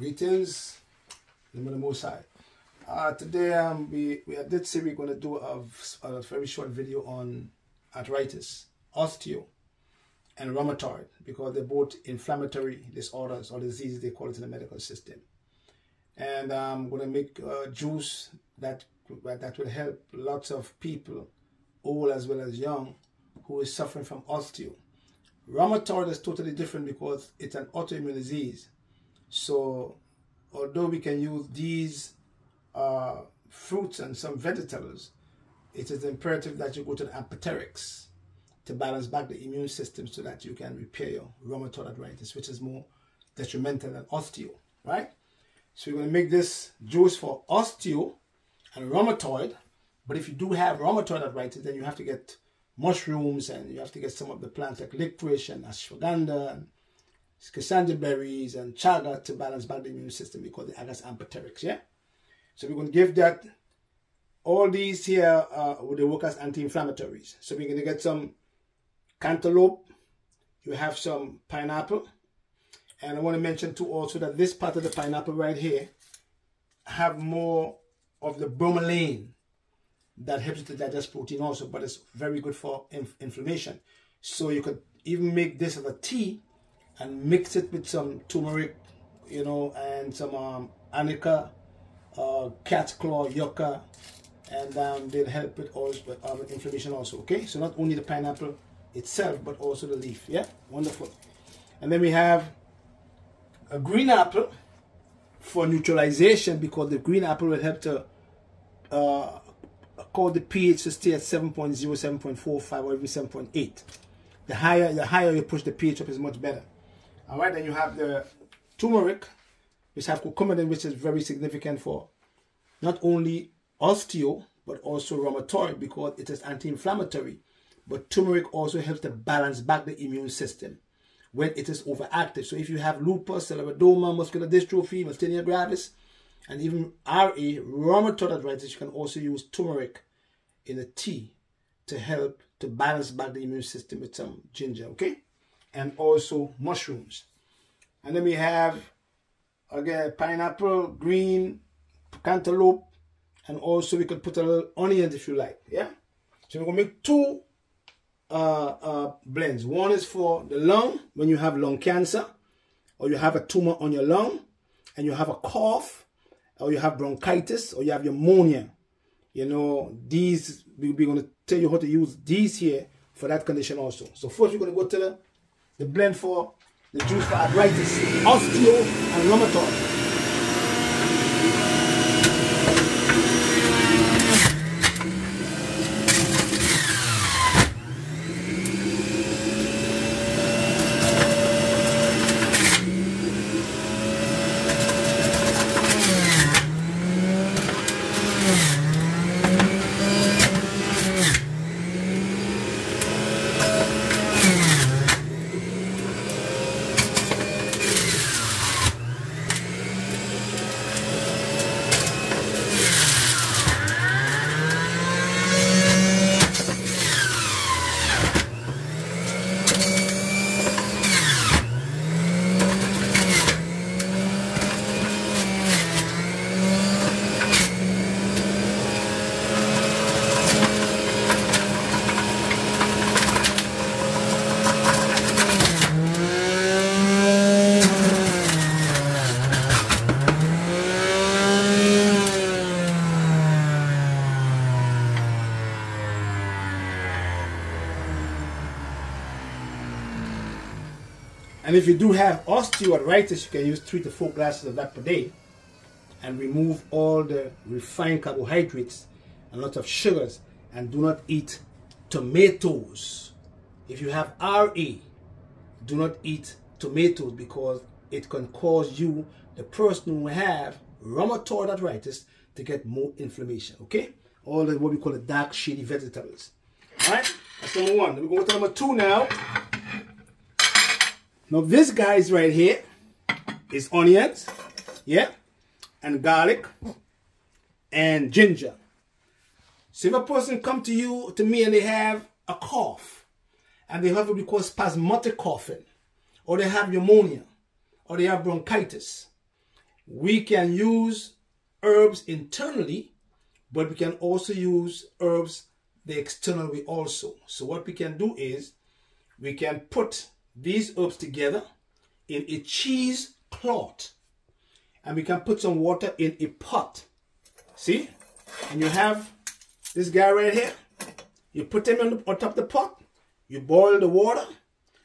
Greetings, name of the Most High. Uh, today, um, we, we did say we're going to do a, a, very short video on arthritis, osteo, and rheumatoid because they're both inflammatory disorders or diseases they call it in the medical system. And I'm going to make a juice that that will help lots of people, old as well as young, who is suffering from osteo. Rheumatoid is totally different because it's an autoimmune disease so although we can use these uh, fruits and some vegetables, it is imperative that you go to the apothecaries to balance back the immune system so that you can repair your rheumatoid arthritis, which is more detrimental than osteo, right? So we're going to make this juice for osteo and rheumatoid. But if you do have rheumatoid arthritis, then you have to get mushrooms and you have to get some of the plants like licorice and ashwagandha and schisandra berries and chaga to balance back the immune system because they act as amphoterics, yeah? So we're going to give that, all these here uh, they work as anti-inflammatories. So we're going to get some cantaloupe, you have some pineapple, and I want to mention too also that this part of the pineapple right here have more of the bromelain that helps to digest protein also, but it's very good for inf inflammation. So you could even make this as a tea and mix it with some turmeric, you know, and some um, arnica, uh, cat's claw, yucca, and um, they'll help with all with, with inflammation also. Okay, so not only the pineapple itself, but also the leaf. Yeah, wonderful. And then we have a green apple for neutralization because the green apple will help to uh, cause the pH to stay at 7.0, 7.45 or even 7.8. The higher, the higher you push the pH up is much better. All right, then you have the turmeric, which have curcumin, which is very significant for not only osteo, but also rheumatoid because it is anti-inflammatory. But turmeric also helps to balance back the immune system when it is overactive. So if you have lupus, scleroderma, muscular dystrophy, myasthenia gravis, and even RA, rheumatoid arthritis, you can also use turmeric in a tea to help to balance back the immune system with some ginger, okay? And also mushrooms. And then we have again pineapple, green, cantaloupe, and also we could put a little onion if you like. Yeah. So we're gonna make two uh, uh, blends. One is for the lung when you have lung cancer, or you have a tumor on your lung, and you have a cough, or you have bronchitis, or you have pneumonia. You know, these we're gonna tell you how to use these here for that condition also. So first we're gonna go to the the blend for the juice for arthritis, osteo, and rheumatoid. And if you do have osteoarthritis, you can use three to four glasses of that per day and remove all the refined carbohydrates and lots of sugars and do not eat tomatoes. If you have RA, do not eat tomatoes because it can cause you, the person who have rheumatoid arthritis, to get more inflammation. Okay? All the what we call the dark shady vegetables. Alright? That's number one. Then we go to number two now. Now this guys right here is onions, yeah, and garlic and ginger. So if a person come to you, to me, and they have a cough, and they have what we call spasmodic coughing, or they have pneumonia, or they have bronchitis, we can use herbs internally, but we can also use herbs the external way also. So what we can do is we can put these herbs together in a cheese cloth and we can put some water in a pot. See? And you have this guy right here. You put him on, the, on top of the pot. You boil the water.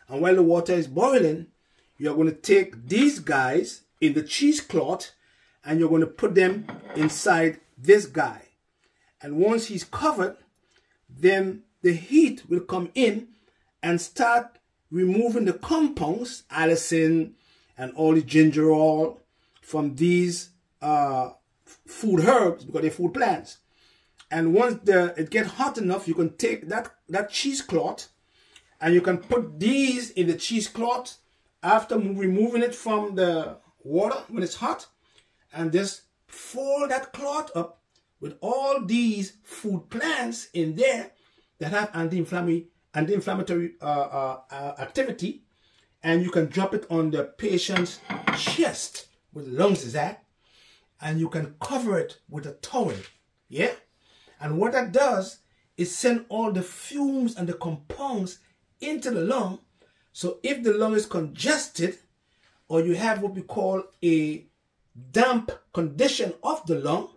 And while the water is boiling, you're going to take these guys in the cheesecloth and you're going to put them inside this guy. And once he's covered, then the heat will come in and start removing the compounds, allicin and all the gingerol from these uh, food herbs because they're food plants. And once the, it gets hot enough, you can take that, that cheesecloth and you can put these in the cheesecloth after removing it from the water when it's hot and just fold that cloth up with all these food plants in there that have anti-inflammatory anti-inflammatory uh, uh, uh, activity and you can drop it on the patient's chest the lungs is at and you can cover it with a towel yeah? And what that does is send all the fumes and the compounds into the lung. So if the lung is congested or you have what we call a damp condition of the lung,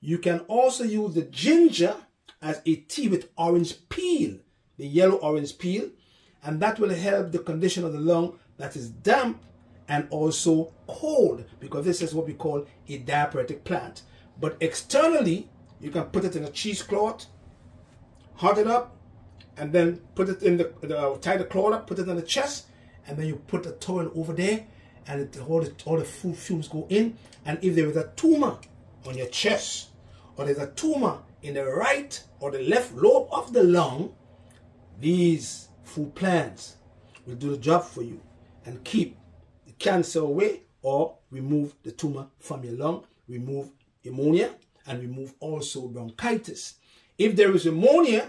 you can also use the ginger as a tea with orange peel, the yellow orange peel, and that will help the condition of the lung that is damp and also cold because this is what we call a diaphoretic plant. But externally, you can put it in a cheesecloth, hot it up, and then put it in the, the uh, tie the cloth up, put it on the chest, and then you put a towel over there, and it, all the all the fumes go in. And if there is a tumor on your chest, or there's a tumor in the right or the left lobe of the lung, these food plants will do the job for you and keep the cancer away or remove the tumor from your lung, remove ammonia, and remove also bronchitis. If there is ammonia,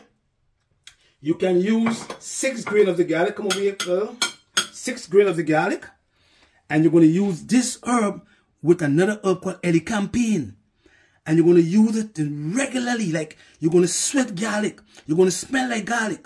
you can use six grain of the garlic. Come over here, girl. Six grain of the garlic. And you're going to use this herb with another herb called elecampane. And you're going to use it regularly. Like you're going to sweat garlic. You're going to smell like garlic.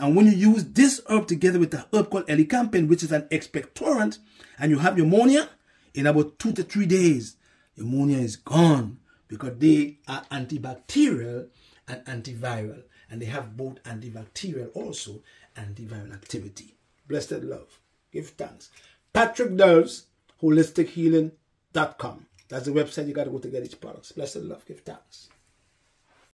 And when you use this herb together with the herb called elecampane, which is an expectorant, and you have pneumonia, in about two to three days, pneumonia is gone because they are antibacterial and antiviral and they have both antibacterial also antiviral activity. Blessed love. Give thanks. Patrick Delves, holistichealing.com. That's the website you got to go to get these products. Blessed love. Give thanks.